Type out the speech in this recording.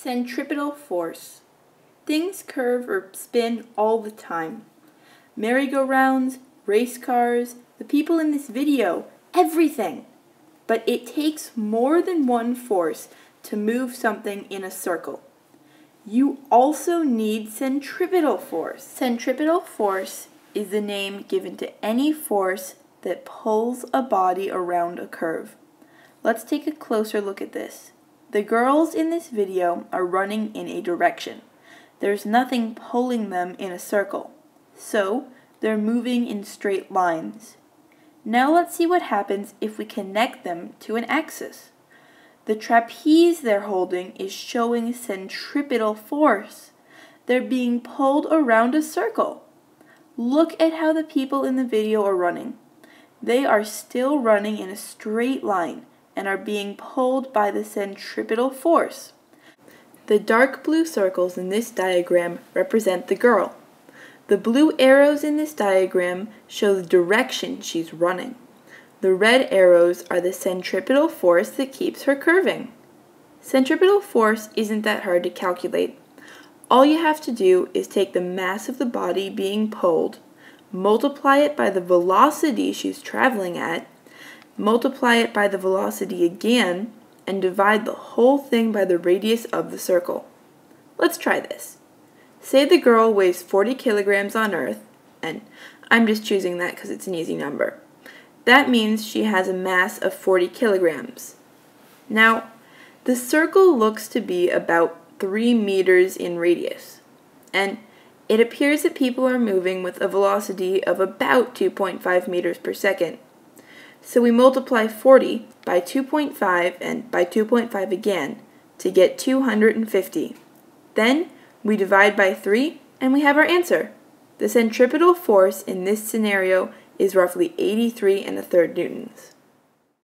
Centripetal force. Things curve or spin all the time. Merry-go-rounds, race cars, the people in this video, everything. But it takes more than one force to move something in a circle. You also need centripetal force. Centripetal force is the name given to any force that pulls a body around a curve. Let's take a closer look at this. The girls in this video are running in a direction. There's nothing pulling them in a circle. So, they're moving in straight lines. Now let's see what happens if we connect them to an axis. The trapeze they're holding is showing centripetal force. They're being pulled around a circle. Look at how the people in the video are running. They are still running in a straight line and are being pulled by the centripetal force. The dark blue circles in this diagram represent the girl. The blue arrows in this diagram show the direction she's running. The red arrows are the centripetal force that keeps her curving. Centripetal force isn't that hard to calculate. All you have to do is take the mass of the body being pulled, multiply it by the velocity she's traveling at, multiply it by the velocity again, and divide the whole thing by the radius of the circle. Let's try this. Say the girl weighs 40 kilograms on Earth, and I'm just choosing that because it's an easy number. That means she has a mass of 40 kilograms. Now, the circle looks to be about 3 meters in radius, and it appears that people are moving with a velocity of about 2.5 meters per second. So we multiply 40 by 2.5 and by 2.5 again to get 250. Then we divide by 3 and we have our answer. The centripetal force in this scenario is roughly 83 and a third newtons.